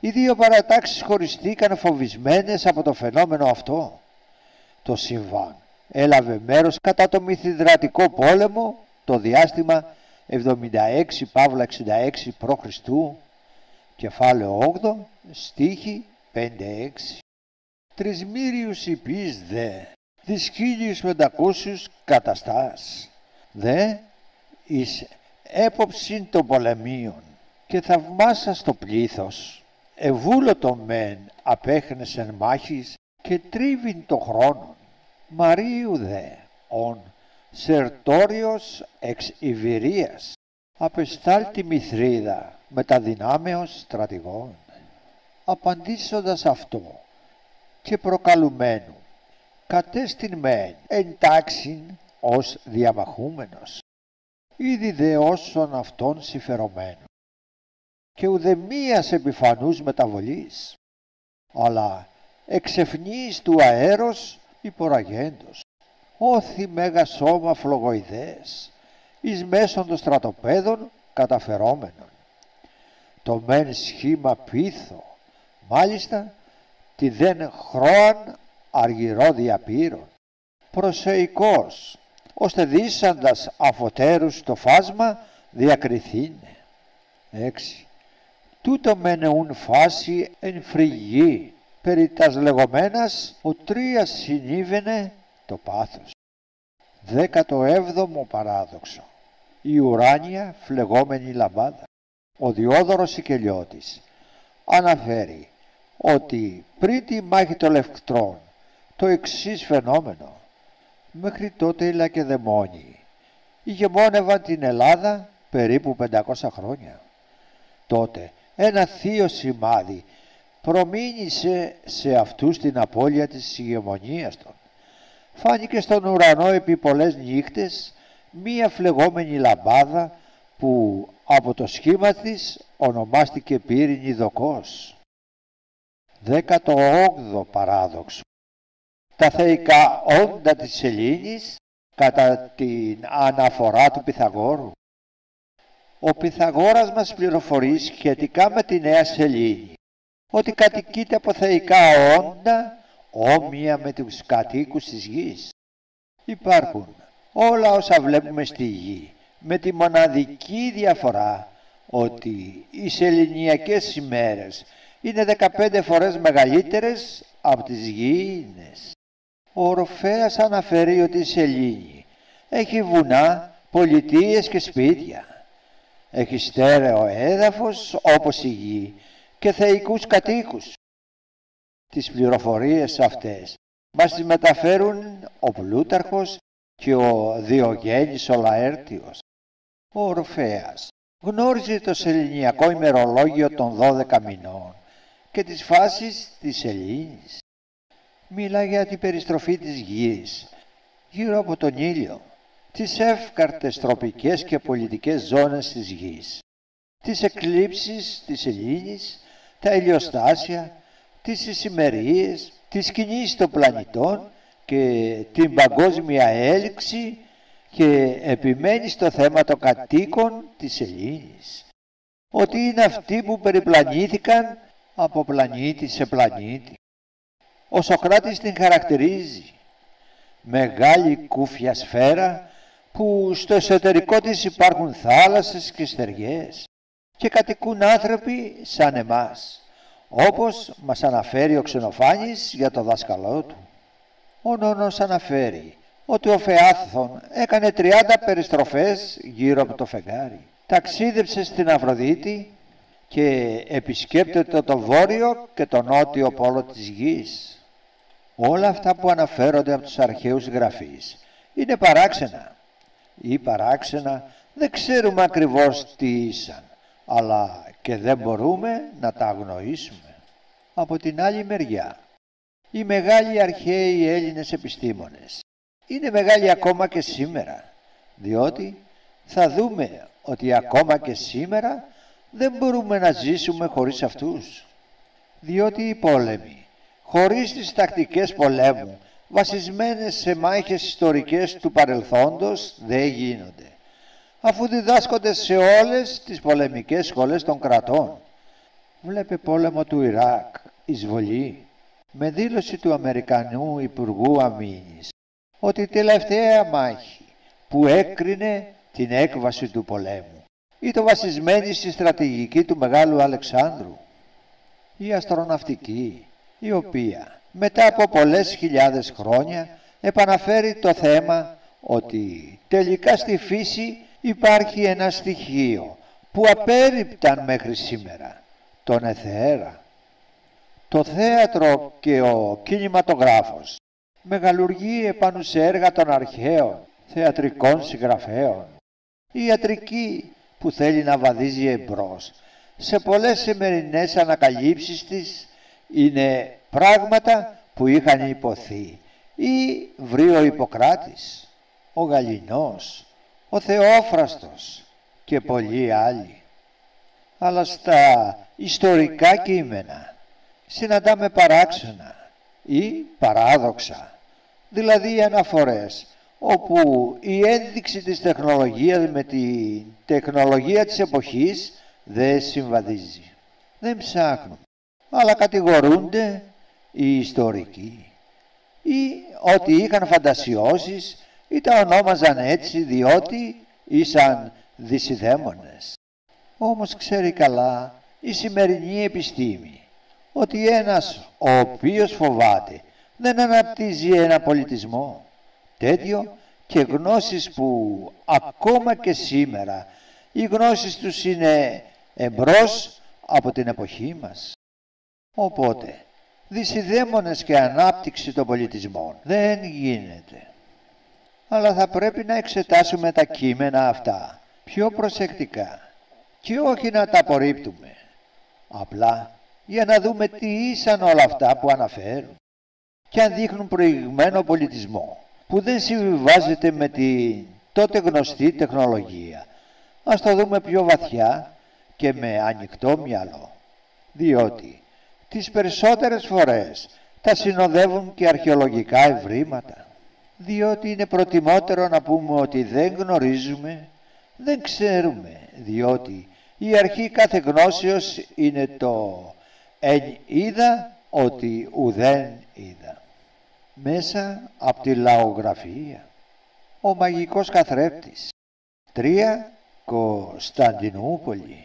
Οι δύο παρατάξεις χωριστήκαν φοβισμένες από το φαινόμενο αυτό. Το συμβάν έλαβε μέρος κατά το μυθιδρατικό πόλεμο το διάστημα 76 Παύλα 66 π.Χ. κεφάλαιο 8 στίχη 5-6 Τρισμύριους υπείς δε δις χίλιους πεντακόσιους καταστάς δε εις έποψη των πολεμίων και θαυμάσα στο πλήθος ευούλωτο μεν απέχνεσεν μάχης και τρίβην το χρόνο Μαρίου δε ον Σερτόριος εξ Ιβηρίας απεστάλτη Μηθρίδα με τα δυνάμεως στρατηγών. Απαντήσοντας αυτό και προκαλουμένου κατέστην μεν εντάξιν ως διαμαχούμενος. Ήδη δε όσων αυτών συμφερομένων και ουδεμίας επιφανούς μεταβολής αλλά εξεφνής του αέρος υποραγέντος όθη μέγα σώμα φλογοειδές, εις μέσον των στρατοπέδων καταφερόμενων. Το μεν σχήμα πίθο, μάλιστα τη δεν χρώαν αργυρό διαπύρων, προσεϊκός, ώστε δίσαντας αφωτέρους το φάσμα διακριθήνε. 6. Τούτο μεν ουν φάση εν φρυγή, περί τας λεγόμενας ο τρίας συνήβαινε το πάθος. Δέκατο έβδομο παράδοξο. Η ουράνια φλεγόμενη λαμπάδα. Ο Διόδωρος Σικελιώτης αναφέρει ότι πριν τη μάχη των Λευκτρών το εξής φαινόμενο μέχρι τότε οι Λακεδαιμόνιοι ηγεμόνευαν την Ελλάδα περίπου 500 χρόνια. Τότε ένα θείο σημάδι προμήνυσε σε αυτούς την απώλεια της ηγεμονίας των φάνηκε στον ουρανό επί πολλές νύχτες μία φλεγόμενη λαμπάδα που από το σχήμα της ονομάστηκε πύρινη δοκός. 18ο παράδοξο. Τα θεϊκά όντα της σελήνης κατά την αναφορά του Πυθαγόρου. Ο Πυθαγόρας μας πληροφορεί σχετικά με τη Νέα Σελήνη ότι κατοικείται από θεϊκά όντα όμοια με τους κατοίκους της γης. Υπάρχουν όλα όσα βλέπουμε στη γη με τη μοναδική διαφορά ότι οι σεληνιακές ημέρες είναι 15 φορές μεγαλύτερες από τις γήινες. Ο Ορφέας αναφέρει ότι η Σελήνη έχει βουνά, πολιτείες και σπίτια. Έχει στέρεο έδαφος όπως η γη και θεϊκούς κατοίκους. Τις πληροφορίες αυτές μας τις μεταφέρουν ο Πλούταρχος και ο Διογέννης ο Λαέρτιος. Ο Ορφέας γνώριζε το σεληνιακό ημερολόγιο των 12 μηνών και τις φάσεις της Ελλήνης. Μιλά για την περιστροφή της γης γύρω από τον ήλιο, τις εύκαρτες τροπικές και πολιτικές ζώνες της γης, τις εκλήψεις της Ελλήνης, τα ηλιοστάσια, τις ησημερίες, τις κινήσεις των πλανητών και την παγκόσμια έλξη και επιμένει στο θέμα των κατοίκων της Ελλήνης. Ότι είναι αυτοί που περιπλανήθηκαν από πλανήτη σε πλανήτη. Ο Σοκράτης την χαρακτηρίζει μεγάλη κούφια σφαίρα που στο εσωτερικό της υπάρχουν θάλασσες και στεριές και κατοικούν άνθρωποι σαν εμάς, όπως μας αναφέρει ο Ξενοφάνης για το δάσκαλό του. Ο Νόνος αναφέρει ότι ο Φεάθθον έκανε 30 περιστροφές γύρω από το φεγγάρι. Ταξίδεψε στην Αφροδίτη και επισκέπτεται το βόρειο και το νότιο πόλο της γης. Όλα αυτά που αναφέρονται από τους αρχαίους γραφείς είναι παράξενα ή παράξενα δεν ξέρουμε ακριβώς τι ήσαν αλλά και δεν μπορούμε να τα αγνοήσουμε. Από την άλλη μεριά, οι μεγάλοι αρχαίοι Έλληνες επιστήμονες είναι μεγάλοι ακόμα και σήμερα, διότι θα δούμε ότι ακόμα και σήμερα δεν μπορούμε να ζήσουμε χωρίς αυτούς. Διότι οι πόλεμοι, χωρίς τις τακτικές πολέμου, βασισμένες σε μάχες ιστορικές του παρελθόντος, δεν γίνονται αφού διδάσκονται σε όλες τις πολεμικές σχολές των κρατών. Βλέπε πόλεμο του Ιράκ, εισβολή, με δήλωση του Αμερικανού Υπουργού Αμήνης ότι η τελευταία μάχη που έκρινε την έκβαση του πολέμου ήταν βασισμένη στη στρατηγική του Μεγάλου Αλεξάνδρου. Η αστροναυτική, η οποία μετά από πολλές χιλιάδες χρόνια επαναφέρει το θέμα ότι τελικά στη φύση υπάρχει ένα στοιχείο που απέριπταν μέχρι σήμερα, τον εθέρα. Το θέατρο και ο κινηματογράφος μεγαλουργεί επάνω σε έργα των αρχαίων θεατρικών συγγραφέων. Η ιατρική που θέλει να βαδίζει εμπρός σε πολλές σημερινές ανακαλύψεις της είναι πράγματα που είχαν υποθεί ή βρει ο Ιπποκράτης, ο Γαλινός, ο Θεόφραστος και πολλοί άλλοι. Αλλά στα ιστορικά κείμενα συναντάμε παράξενα ή παράδοξα, δηλαδή αναφορές όπου η ένδειξη της τεχνολογίας με τη τεχνολογία της εποχής δεν συμβαδίζει. Δεν ψάχνουν, αλλά κατηγορούνται οι ιστορικοί ή ότι είχαν φαντασιώσεις ή τα ονόμαζαν έτσι διότι ήσαν δυσιδαίμονες. Όμως ξέρει καλά η σημερινή επιστήμη ότι ένας ο οποίος φοβάται δεν αναπτύσσει ένα πολιτισμό τέτοιο και γνώσεις που ακόμα και σήμερα οι γνώσεις τους είναι εμπρός από την εποχή μας. Οπότε, δυσιδαίμονες και ανάπτυξη των πολιτισμών δεν γίνεται αλλά θα πρέπει να εξετάσουμε τα κείμενα αυτά πιο προσεκτικά και όχι να τα απορρίπτουμε. Απλά για να δούμε τι ήσαν όλα αυτά που αναφέρουν και αν δείχνουν προηγμένο πολιτισμό που δεν συμβιβάζεται με την τότε γνωστή τεχνολογία. Ας το δούμε πιο βαθιά και με ανοιχτό μυαλό. Διότι τις περισσότερες φορές τα συνοδεύουν και αρχαιολογικά ευρήματα διότι είναι προτιμότερο να πούμε ότι δεν γνωρίζουμε, δεν ξέρουμε, διότι η αρχή κάθε γνώσεως είναι το «εν είδα ότι ουδέν είδα». Μέσα από τη λαογραφία, ο μαγικός καθρέπτης. Τρία, Κωνσταντινούπολη.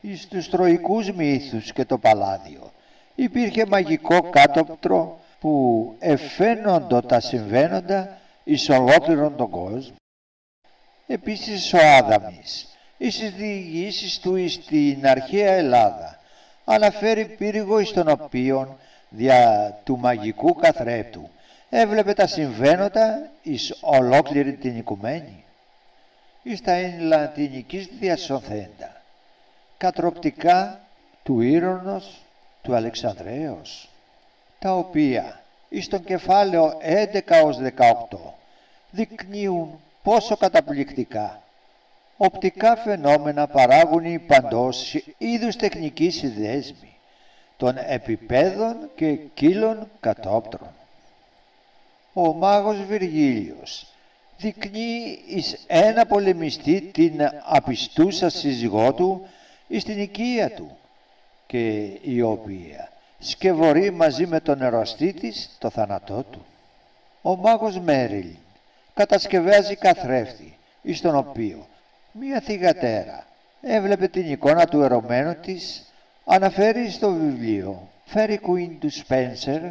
Εις τους τροικούς μύθους και το παλάδιο υπήρχε μαγικό κάτωπτρο που εφαίνοντο τα συμβαίνοντα εις ολόκληρον τον κόσμο. Επίσης ο Άδαμης, εις διηγήσεις του εις την αρχαία Ελλάδα, αναφέρει πύργο εις τον οποίον δια του μαγικού καθρέπτου έβλεπε τα συμβαίνοντα εις ολόκληρη την οικουμένη. Εις τα εν λατινικής διασωθέντα, κατροπτικά του Ήρωνος του Αλεξανδρέως τα οποία εις τον κεφάλαιο 11 ως 18 δεικνύουν πόσο καταπληκτικά οπτικά φαινόμενα παράγουν οι παντός είδους τεχνικής συνδέσμη των επιπέδων και κύλων κατόπτρων. Ο μάγος Βυργίλιος δεικνύει εις ένα πολεμιστή την απιστούσα σύζυγό του εις την οικία του και η οποία σκευωρεί μαζί με τον ερωτή της το θάνατό του. Ο μάγος Μέριλ κατασκευάζει καθρέφτη, εις τον οποίο μία θυγατέρα έβλεπε την εικόνα του ερωμένου της, αναφέρει στο βιβλίο «Fairy Queen του Σπένσερ»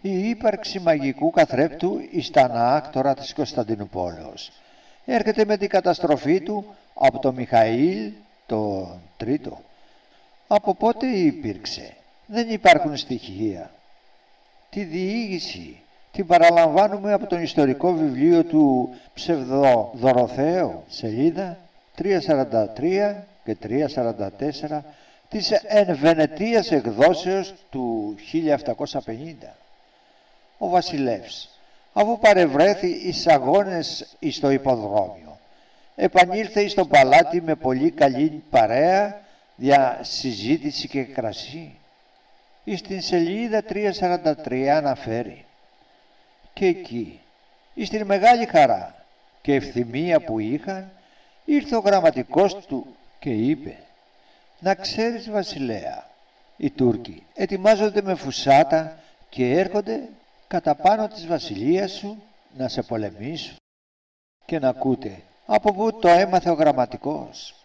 η ύπαρξη μαγικού καθρέπτου εις τα ανάκτορα της Κωνσταντινούπολεως. Έρχεται με την καταστροφή του από το Μιχαήλ το τρίτο. Από πότε υπήρξε; Δεν υπάρχουν στοιχεία. Τη διήγηση την παραλαμβάνουμε από τον ιστορικό βιβλίο του Ψευδοδωροθέου, σελίδα 343 και 344 της Ενβενετίας εκδόσεως του 1750. Ο βασιλεύς, αφού παρευρέθη εις αγώνες εις το υποδρόμιο, επανήλθε εις το παλάτι με πολύ καλή παρέα για συζήτηση και κρασί. Εις την σελίδα 343 αναφέρει και εκεί, εις την μεγάλη χαρά και ευθυμία που είχαν, ήρθε ο γραμματικός του και είπε «Να ξέρεις βασιλέα, οι Τούρκοι ετοιμάζονται με φουσάτα και έρχονται κατά πάνω της βασιλείας σου να σε πολεμήσουν» και να ακούτε από πού το έμαθε ο γραμματικός.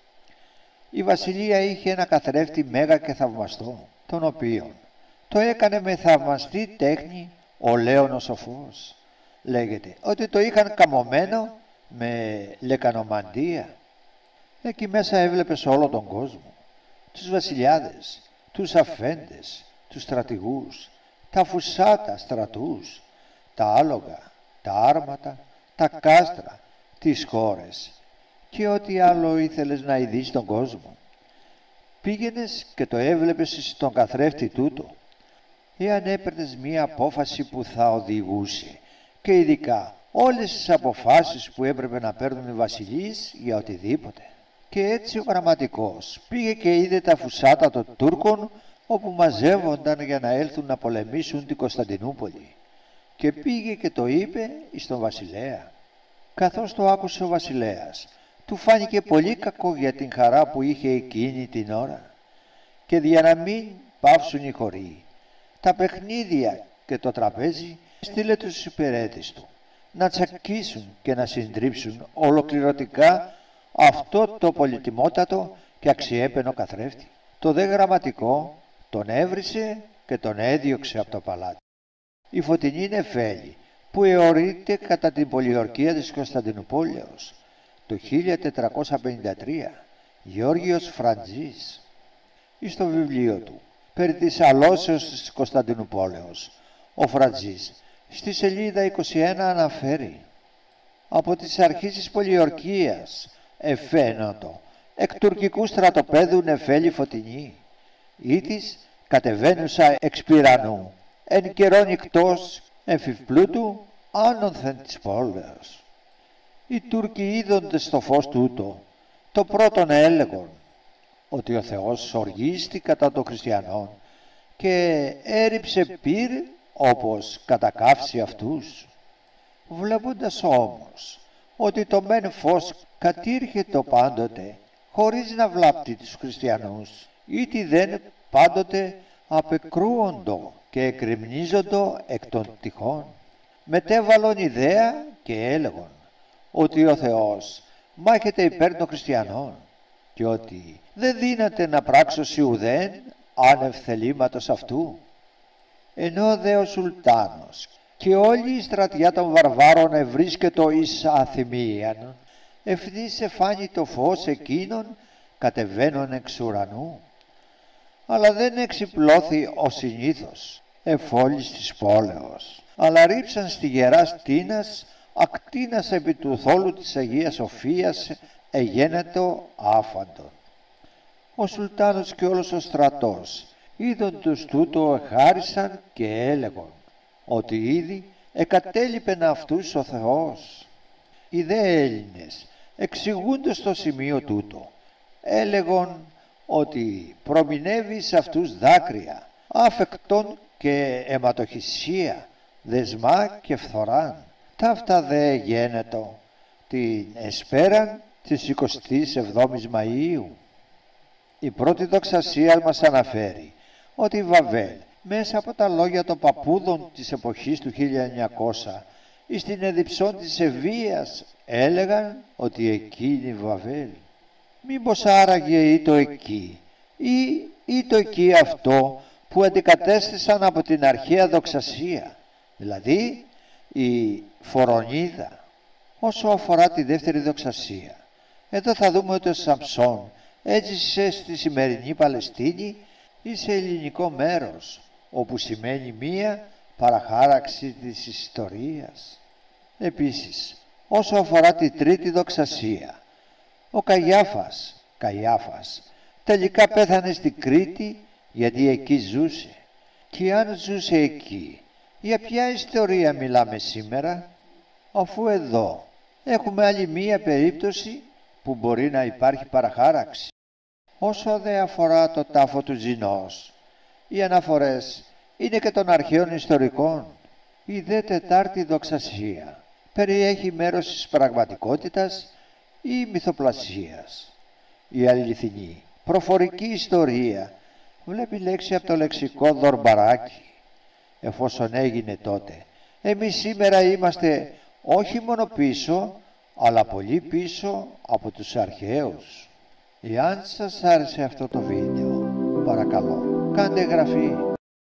Η βασιλεία είχε ένα καθρέφτη μέγα και θαυμαστό, τον οποίον το έκανε με θαυμαστή τέχνη ο Λέων ο Σοφός. Λέγεται ότι το είχαν καμωμένο με λεκανομαντία. Εκεί μέσα έβλεπες όλο τον κόσμο. Τους βασιλιάδες, τους αφέντες, τους στρατηγούς, τα φουσάτα στρατούς, τα άλογα, τα άρματα, τα κάστρα, τις χώρες και ό,τι άλλο ήθελες να ειδείς τον κόσμο. Πήγαινες και το έβλεπες στον καθρέφτη τούτο. Εάν έπαιρνες μία απόφαση που θα οδηγούσε και ειδικά όλες τις αποφάσεις που έπρεπε να παίρνουν οι βασιλείς για οτιδήποτε. Και έτσι ο γραμματικός πήγε και είδε τα φουσάτα των Τούρκων όπου μαζεύονταν για να έλθουν να πολεμήσουν την Κωνσταντινούπολη. Και πήγε και το είπε στον βασιλέα. Καθώς το άκουσε ο βασιλέας, του φάνηκε πολύ κακό για την χαρά που είχε εκείνη την ώρα. Και για να μην πάυσουν οι χωροί, τα παιχνίδια και το τραπέζι στείλε τους υπηρέτες του να τσακίσουν και να συντρίψουν ολοκληρωτικά αυτό το πολυτιμότατο και αξιέπαινο καθρέφτη. Το δε γραμματικό τον έβρισε και τον έδιωξε από το παλάτι. Η φωτεινή νεφέλη που εωρείται κατά την πολιορκία της Κωνσταντινούπολεως το 1453 Γεώργιος Φραντζής εις το βιβλίο του περί της αλώσεως της Κωνσταντινούπολεως ο Φραντζής στη σελίδα 21 αναφέρει από τις αρχές της πολιορκίας εφαίνοτο εκ τουρκικού στρατοπέδου νεφέλη φωτεινή ή της κατεβαίνουσα εξ πυρανού εν καιρό νυχτός εφηπλούτου άνωθεν της πόλεως. Οι Τούρκοι είδονται στο φως τούτο το πρώτον έλεγον ότι ο Θεός οργίστη κατά των χριστιανών και έριψε πυρ όπως κατακάφσει αυτούς. Βλέποντας όμως ότι το μεν φως κατήρχετο πάντοτε χωρίς να βλάπτει τους χριστιανούς ήτι δεν πάντοτε απεκρούοντο και εκρημνίζοντο εκ των τυχών. Μετέβαλον ιδέα και έλεγον ότι ο Θεός μάχεται υπέρ των χριστιανών και ότι δεν δύναται να πράξω σιουδέν άνευ θελήματος αυτού ενώ δε ο Σουλτάνος και όλη η στρατιά των βαρβάρων ευρίσκετο εις αθυμίαν, ευθύς εφάνει το φως εκείνων κατεβαίνων εξ ουρανού. Αλλά δεν εξυπλώθη ο συνήθως εφόλης της πόλεως, αλλά ρίψαν στη γερά στήνας ακτίνας επί του θόλου της Αγίας Σοφίας εγένετο άφαντον. Ο Σουλτάνος και όλος ο στρατός είδον τους τούτο εχάρισαν και έλεγον ότι ήδη εκατέλειπεν αυτούς ο Θεός. Οι δε Έλληνες εξηγούνται στο σημείο τούτο έλεγον ότι προμηνεύει σε αυτούς δάκρυα, άφεκτον και αιματοχυσία, δεσμά και φθοράν. Ταύτα δε γένετο την εσπέραν της 27ης Μαΐου. Η πρώτη δοξασία μας αναφέρει ότι η Βαβέλ μέσα από τα λόγια των παππούδων της εποχής του 1900 εις την εδιψών της Ευβίας έλεγαν ότι εκείνη η Βαβέλ Μήπως άραγε ή το εκεί ή, ή το εκεί αυτό που αντικατέστησαν από την αρχαία δοξασία, δηλαδή η φορονίδα. Όσο αφορά τη δεύτερη δοξασία, εδώ θα δούμε ότι ο Σαμψόν έζησε στη σημερινή Παλαιστίνη ή σε ελληνικό μέρος, όπου σημαίνει μία παραχάραξη της ιστορίας. Επίσης, όσο αφορά τη τρίτη δοξασία, ο Καγιάφας, Καγιάφας, τελικά πέθανε στη Κρήτη γιατί εκεί ζούσε. Και αν ζούσε εκεί, για ποια ιστορία μιλάμε σήμερα, αφού εδώ έχουμε άλλη μία περίπτωση που μπορεί να υπάρχει παραχάραξη. Όσο δε αφορά το τάφο του Ζηνός, οι αναφορές είναι και των αρχαίων ιστορικών. Η δε τετάρτη δοξασία περιέχει μέρος της πραγματικότητας ή μυθοπλασίας. Η αληθινή προφορική ιστορία βλέπει λέξη από το λεξικό δορμπαράκι εφόσον έγινε τότε. Εμείς σήμερα είμαστε όχι μόνο πίσω αλλά πολύ πίσω από τους αρχαίους. Εάν σας άρεσε αυτό το βίντεο, παρακαλώ κάντε εγγραφή